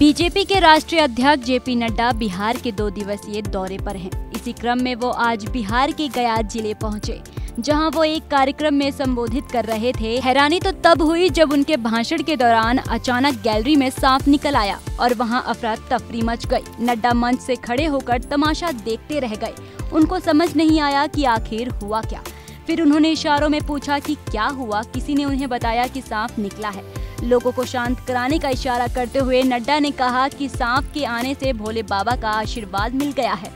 BJP के राष्ट्रीय अध्यक्ष जेपी नड्डा बिहार के दो दिवसीय दौरे पर हैं। इसी क्रम में वो आज बिहार के गया ज़िले पहुँचे, जहाँ वो एक कार्यक्रम में संबोधित कर रहे थे। हैरानी तो तब हुई जब उनके भाषण के दौरान अचानक गैलरी में सांप निकल आया और वहाँ अफरा तफरी मच गई। नड्डा मंच से खड़े होकर तमाशा देखते रह गए। उनको समझ नहीं आया कि आखिर हुआ क्या। फिर उन्होंने इशारों में पूछा कि क्या हुआ? किसी ने उन्हें बताया कि सांप निकला है। लोगों को शांत कराने का इशारा करते हुए नड्डा ने कहा कि सांप के आने से भोले बाबा का आशीर्वाद मिल गया है।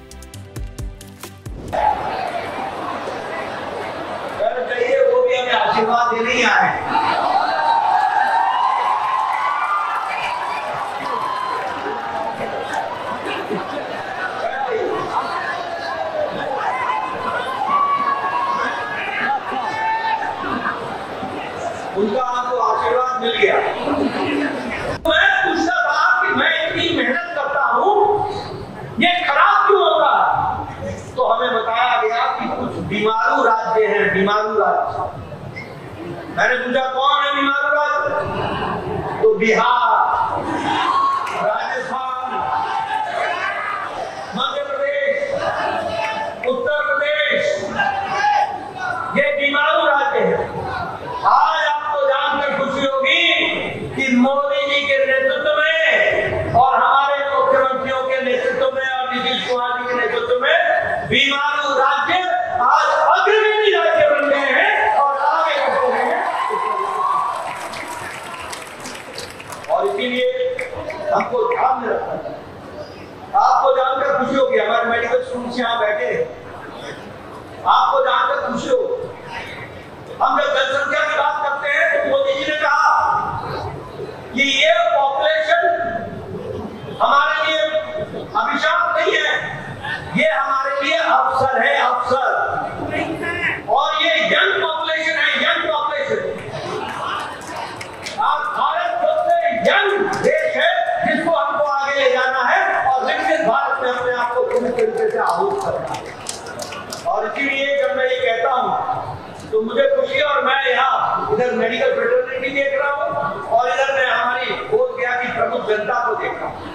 वो भी हमें आशीर्वाद आए उनका आपको आशीर्वाद मिल गया। मैं पूछता था कि मैं इतनी मेहनत करता हूँ, ये खराब क्यों होता तो हमें बताया गया कि कुछ बीमारू राज्य हैं, बीमारू राज्य। मैंने पूछा, कौन है बीमारू राज्य? तो बिहार राजस्थान मध्य प्रदेश उत्तर प्रदेश ये बीमारू राज्य है आज आपको जानकर खुशी होगी कि मोदी जी के नेतृत्व में और हमारे मुख्यमंत्रियों के नेतृत्व में और नीतीश कुमार जी के नेतृत्व में बीमारू राज्य आज राज्य बन गए हैं और आगे बढ़ रहे हैं। और इसीलिए हमको ध्यान में रखना आपको जानकर खुशी होगी, हमारे मेडिकल स्टूडेंट्स यहाँ बैठे। आपको जानकर खुशी होगी। हम जब जनसंख्या की बात करते हैं तो मोदी जी ने कहा कि ये पॉपुलेशन हमारे लिए अभिशाप नहीं है ये हमारे लिए अवसर है अवसर और ये यंग पॉपुलेशन है यंग पॉपुलेशन आज भारत सबसे यंग देश है, जिसको हमको आगे ले जाना है और विकसित भारत में अपने आप को पूरी तरीके से आहूत करना है। और इसीलिए जब मैं ये कहता हूँ तो मुझे खुशी और मैं यहाँ इधर मेडिकल फ्रेटर्निटी देख रहा हूँ और इधर मैं हमारी बोध गया की प्रमुख जनता को देख रहा हूँ।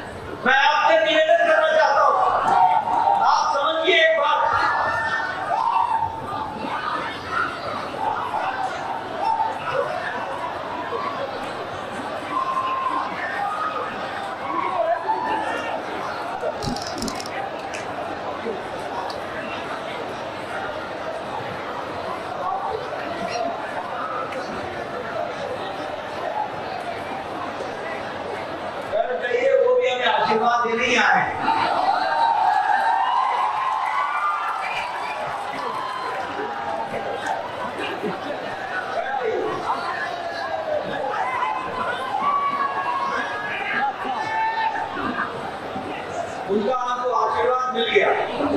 समझ नहीं आए उनका आपको आशीर्वाद मिल गया।